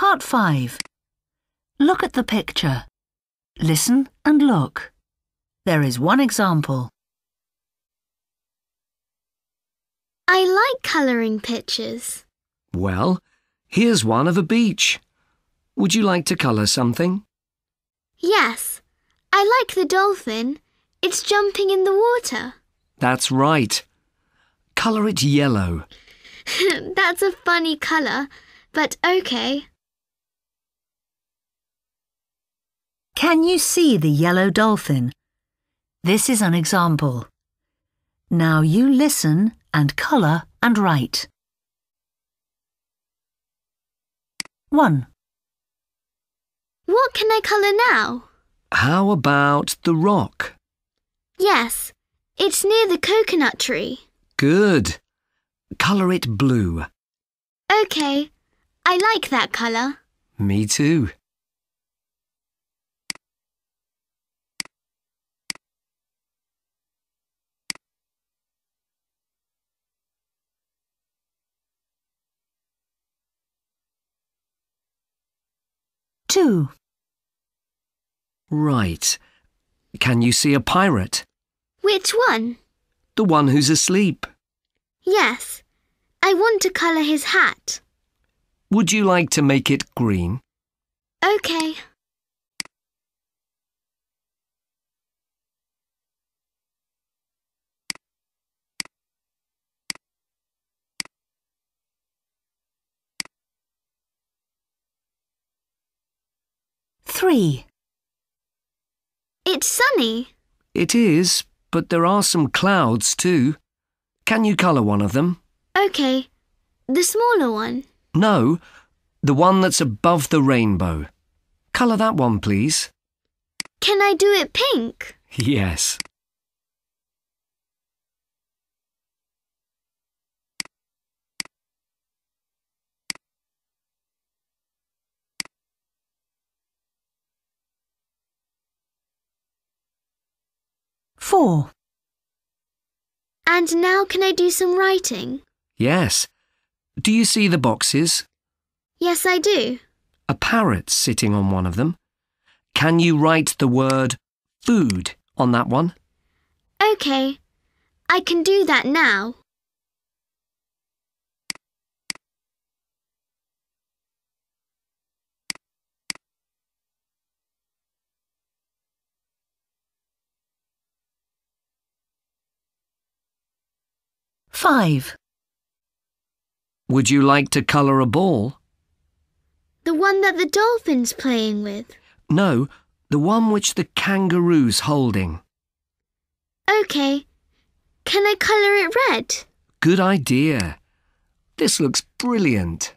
Part 5. Look at the picture. Listen and look. There is one example. I like colouring pictures. Well, here's one of a beach. Would you like to colour something? Yes, I like the dolphin. It's jumping in the water. That's right. Colour it yellow. That's a funny colour, but okay. Can you see the yellow dolphin? This is an example. Now you listen and colour and write. 1. What can I colour now? How about the rock? Yes, it's near the coconut tree. Good. Colour it blue. Okay, I like that colour. Me too. Two. Right. Can you see a pirate? Which one? The one who's asleep. Yes. I want to colour his hat. Would you like to make it green? OK. 3. It's sunny. It is, but there are some clouds too. Can you colour one of them? OK. The smaller one? No, the one that's above the rainbow. Colour that one, please. Can I do it pink? Yes. Four. And now can I do some writing? Yes. Do you see the boxes? Yes, I do. A parrot's sitting on one of them. Can you write the word food on that one? Okay, I can do that now. Five. Would you like to colour a ball? The one that the dolphin's playing with. No, the one which the kangaroo's holding. Okay, can I colour it red? Good idea. This looks brilliant.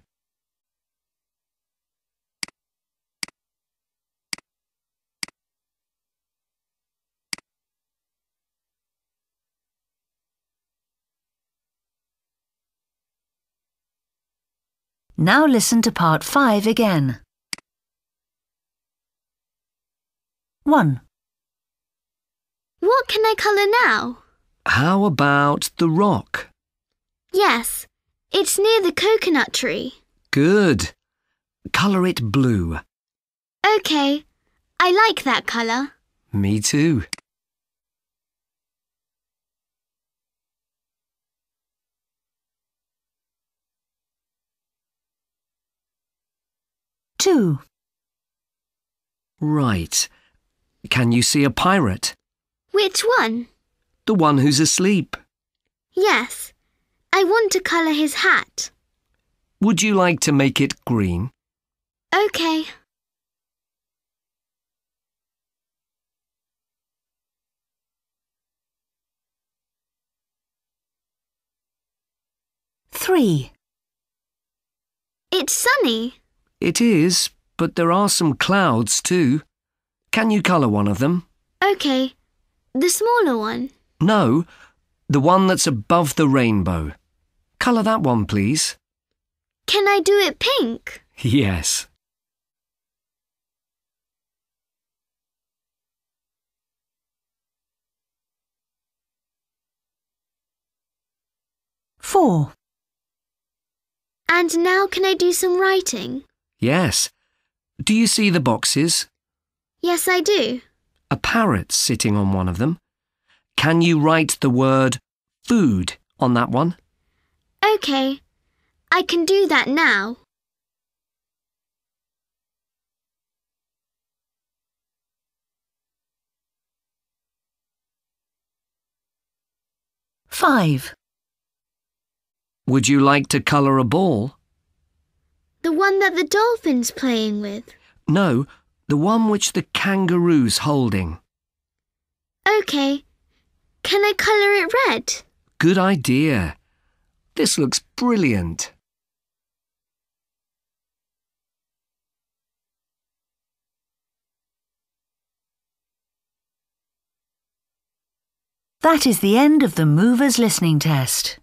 Now listen to part 5 again. 1. What can I colour now? How about the rock? Yes, it's near the coconut tree. Good. Colour it blue. Okay, I like that colour. Me too. Two. Right. Can you see a pirate? Which one? The one who's asleep. Yes, I want to colour his hat. Would you like to make it green? Okay. Three. It's sunny. It is, but there are some clouds too. Can you colour one of them? Okay, the smaller one. No, the one that's above the rainbow. Colour that one, please. Can I do it pink? Yes. Four. And now can I do some writing? Yes. Do you see the boxes? Yes, I do. A parrot sitting on one of them. Can you write the word food on that one? OK. I can do that now. Five. Would you like to colour a ball? The one that the dolphin's playing with. No, the one which the kangaroo's holding. OK. Can I colour it red? Good idea. This looks brilliant. That is the end of the Movers listening test.